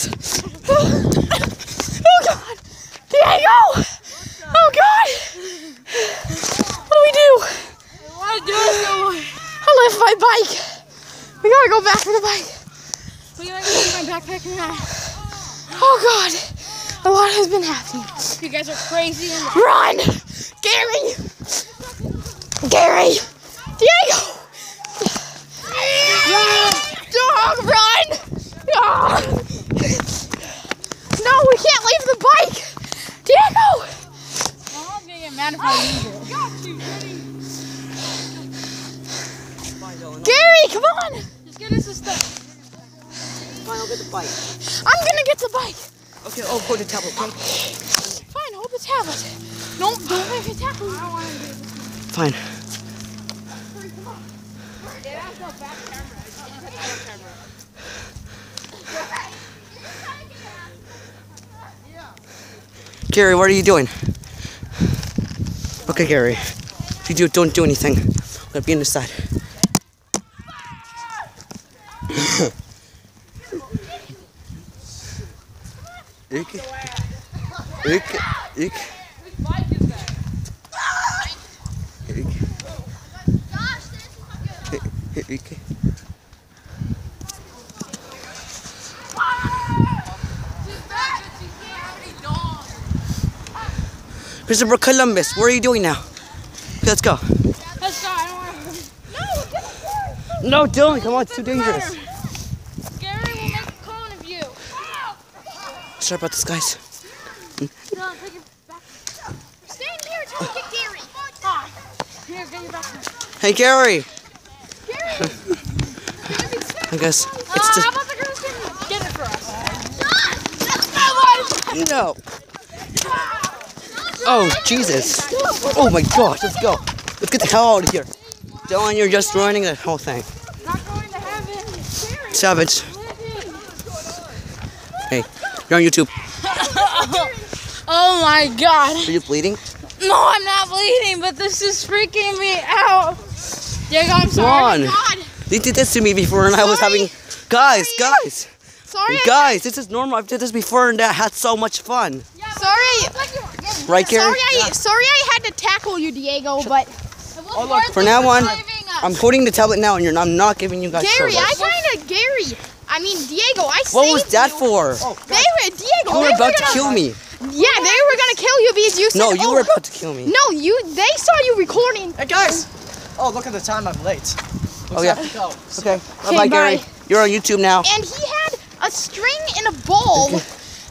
Jesus! Oh God! Diego! Oh God! What do we do? What do I I left my bike. We gotta go back to the bike. We gotta go get my backpack and that. Oh God! A lot has been happening. You guys are crazy. Run! Gary! Gary! Get the bike. I'm gonna get the bike. Okay, oh, hold the tablet, okay? Fine, hold the tablet. No, don't make me tackle you. Fine. Gary, what are you doing? Okay, Gary. If you do, don't do anything. I'm gonna be on the side. Ik. Ik. Ik. Ik. Ik. Christopher Columbus, what are you doing now? Okay, let's go. Let's go. I don't want to. No, Dylan, come on, it's too dangerous. Gary will make a clone of you. Sorry about this, guys. No, take your back. Stand here until we get Gary. Ah. Here, get your backpack. Hey, Gary. Gary! I guess Uh, it's how just about the girls get, get it for us? no. Oh Jesus! Oh my gosh, let's go. Let's get the hell out of here. Dylan, you're just ruining the whole thing. Not going to heaven. Savage. Hey, you're on YouTube. Oh my god. Are you bleeding? No, I'm not bleeding, but this is freaking me out. Diego, I'm Come sorry. on. Oh God! They did this to me before, and I was having. Guys, guys, Sorry, guys, this is normal. I've did this before, and I had so much fun. Yeah, sorry, Like Right, Gary? sorry, I, sorry I had to tackle you, Diego, but Oh, look, for now on, I'm holding the tablet now, and you're, I'm not giving you guys Gary, I service. kind of, Gary, I mean, Diego, I saved What was that you. for? They oh, were, Diego, You were about to gonna, kill me. Yeah, they were gonna kill you because you said, No, you oh, were about to kill me. No, you, they saw you recording. Hey guys! Oh, look at the time. I'm late. Oh, yeah. Let's go. Okay. Okay, Bye, Gary. bye. You're on YouTube now. and he had a string in a ball,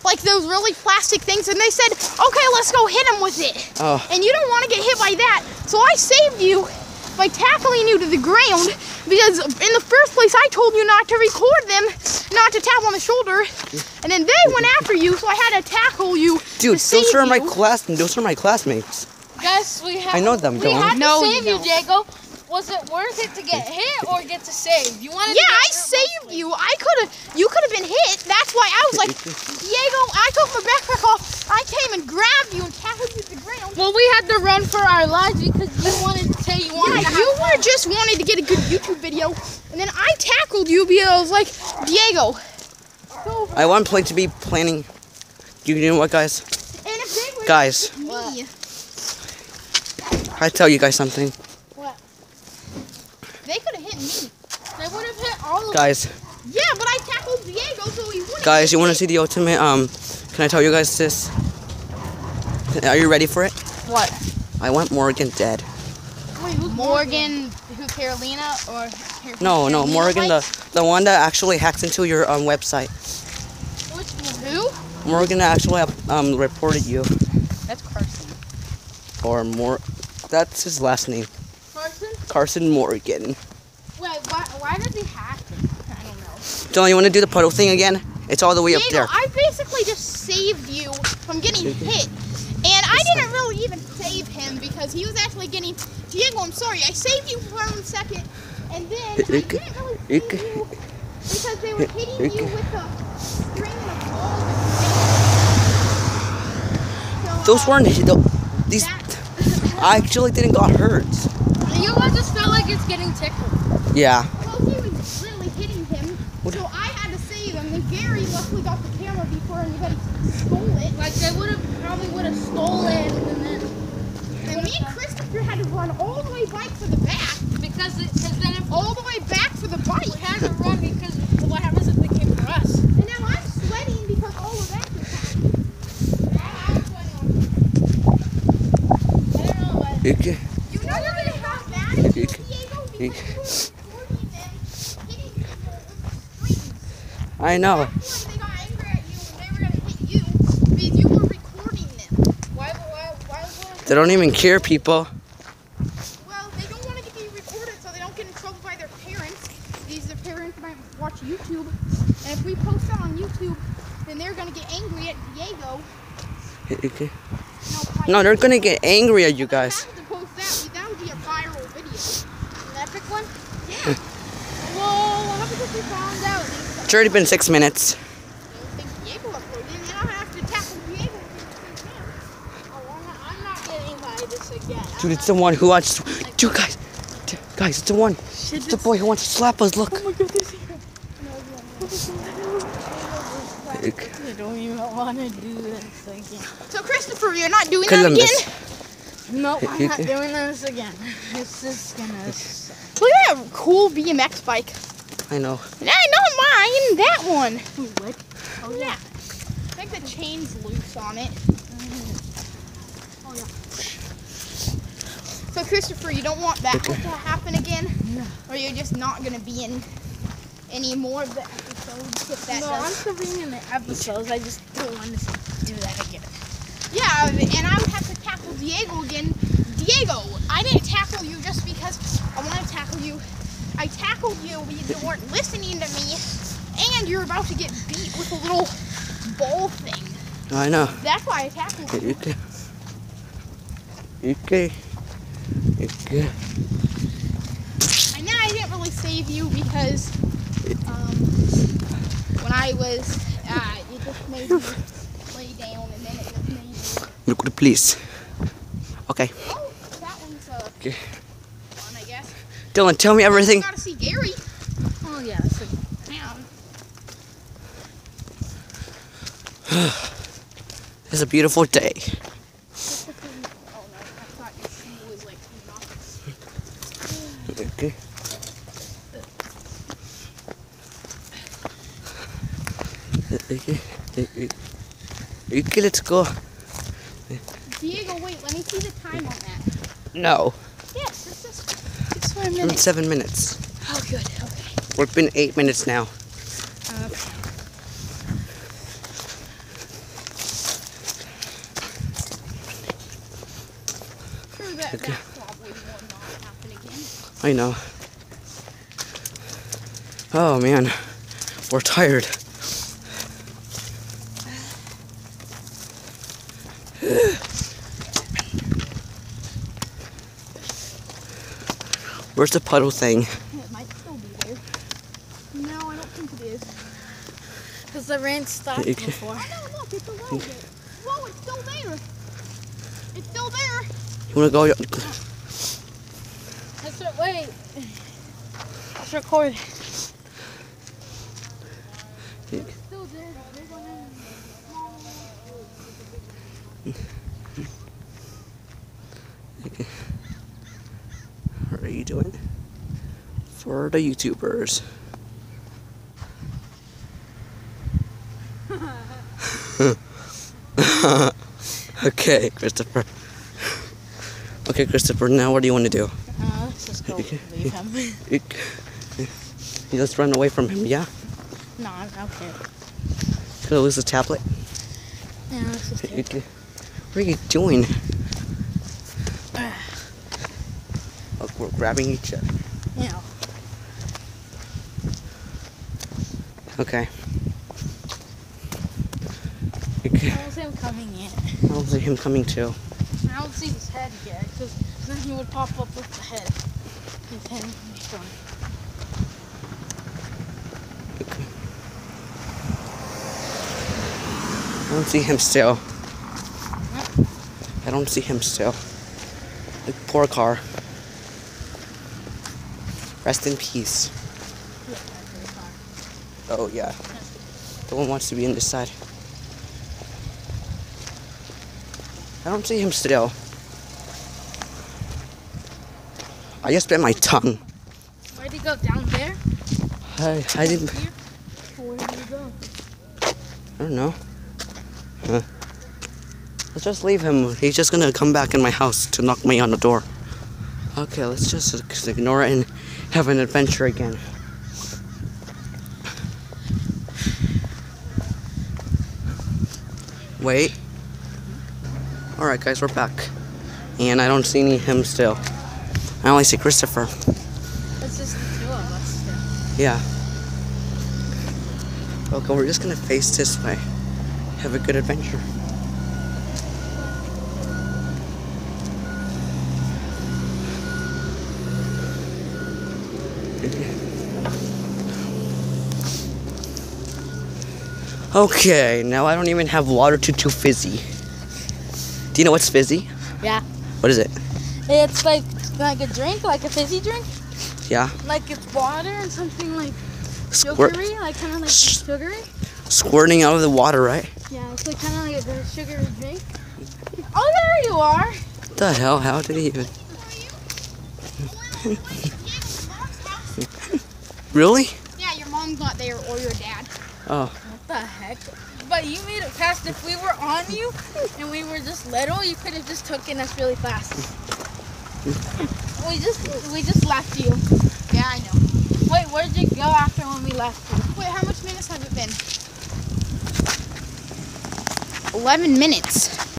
like those really plastic things, and they said, okay, let's go hit him with it. Oh. And you don't want to get hit by that, so I saved you by tackling you to the ground because in the first place I told you not to record them, not to tap on the shoulder, and then they went after you, so I had to tackle you. Dude, to save those are my you. class. Those are my classmates. Guys, we have. I know them, We Dylan. had to No, you save you, don't. Diego. Was it worth it to get hit or get to save? You wanted. Yeah, to I get hurt saved you. I could have, you could have been hit. That's why I was like, Diego, I took my backpack off. I came and grabbed you and tackled you to the ground. Well, we had to run for our lives because you wanted to say you wanted Yeah, to you have were just wanted to get a good YouTube video, and then I tackled you because I was like, Diego. So, I want play to be planning. You know what, guys? and if they were Guys, me, I tell you guys something. What? They could have hit me. They would have hit all of Guys, Yeah, but I tackled Diego, so he wouldn't. guys, you want to see the ultimate? Um, can I tell you guys this? Are you ready for it? What? I want Morgan dead. Morgan, who Carolina or? No, no, Carolina Morgan, the the one that actually hacked into your um website. Who? Morgan actually um reported you, That's Carson. or more. That's his last name, Carson. Carson Morgan. Wait, why, why does he hack it? I don't know. Dylan, you want to do the puddle thing again? It's all the way up there. I basically just saved you from getting hit. And I didn't really even save him because he was actually getting. Diego, I'm sorry, I saved you for one second. And then I didn't really save you because they were hitting you with the string and the ball. So, Those uh, weren't the, these. that- I actually didn't got hurt. You just feel like it's getting tickled. Yeah. Well, he was really hitting him. What- So I had to save them. Then Gary luckily got the camera before anybody stole it. Like they would have probably would have stolen and then And me and Christopher had to run all the way back for the back. because because then if All the way back for the bike. we had to run because what happens if they came for us? And now I'm sweating because all of that is happening. I'm sweating. I don't know, but Okay. You know you're gonna have that if you Diego because you were recording them hitting people with the screens. I know. That's when they got angry at you and they were gonna hit you because you were recording them. why why why know. They don't even care, people. Well, they don't want to be recorded so they don't get in trouble by their parents. These their parents might watch YouTube, and if we post that on YouTube, then they're gonna get angry at Diego. Okay. No, No, they're gonna get angry at you guys. to that. That would It's already been six minutes. I don't think Diego uploaded, and then I'll have to tackle Diego. against him. Oh, I'm not, I'm not getting by this again. Dude, it's the one who wants to. Dude, guys. Dude, guys, it's the one. It's the boy who wants to slap us. Look. Oh okay. I don't even want to do this again. So Christopher, you're not doing Columbus. that again. No, I'm not doing this again. This is gonna suck. Look at that cool BMX bike. I know. And I know mine. That one. What? Oh yeah. I think the chain's loose on it. Oh, yeah. So Christopher, you don't want that Okay. to happen again? No. Or you're just not gonna be in any more of the episodes if that No, I'm does. still being in the episodes. I just don't want to do that again. Yeah, and I would have to tackle Diego again. Diego, I didn't tackle you just because I want to tackle you. I tackled you because you weren't listening to me, and you're about to get beat with a little ball thing. I know. That's why I tackled you. Okay. Okay. Okay. And then I didn't really save you because um, when I was, uh, it just made me lay down, and then it just made me. Look at the police. Okay. Oh, that one's uh, Okay. Fun, I guess. Dylan, tell me everything. Gotta see Gary. Oh yeah, Damn. It's a beautiful day. Oh no, I thought your shoe was like coming off. Okay. Okay. Okay, let's go. Diego, wait, let me see the time on that. No. Yes, this is six more been seven minutes. Oh, good. Okay. We've been eight minutes now. Sure that Okay. that probably will not happen again. I know. Oh man, we're tired. Where's the puddle thing? It might still be there. No, I don't think it is. because the rain stopped Okay. before. Oh no, look, it's a little bit. Whoa, it's still there. It's still there. You wanna go? Let's wait. Let's record. It's still there. They're gonna- What are you doing? For the YouTubers. okay, Christopher. Okay, Christopher, now what do you want to do? Uh, let's just go leave him. Just run away from him, yeah? no, I'm okay. Gonna lose the tablet? Yeah, let's just Okay. What are you doing? We're grabbing each other. Yeah. Okay. Okay. I don't see him coming in. I don't see him coming too. I don't see his head yet, because then he would pop up with the head. His head would be. I don't see him still. I don't see him still. The poor car. Rest in peace. Oh yeah. The one wants to be in this side. I don't see him still. I just bit my tongue. Where'd he go? Down there? I, I didn't. Here? Where did he go? I don't know. Huh. Let's just leave him. He's just gonna come back in my house to knock me on the door. Okay, let's just ignore it and have an adventure again. Wait. Alright, guys, we're back. And I don't see any him still. I only see Christopher. It's just the two of us. still. Yeah. Okay, we're just gonna face this way. Have a good adventure. Okay, now I don't even have water to too fizzy. Do you know what's fizzy? Yeah. What is it? It's like like a drink, like a fizzy drink. Yeah? Like it's water and something like Squirt, sugary, like kind of like S- sugary. squirting out of the water, right? Yeah, it's like kind of like a sugary drink. Oh, there you are. What the hell? How did he even? Really? Yeah, your mom's not there or your dad. Oh. What the heck? But you made it fast. If we were on you and we were just little, you could have just taken us really fast. we just we just left you. Yeah, I know. Wait, where'd you go after when we left you? Wait, how much minutes have it been? 11 minutes.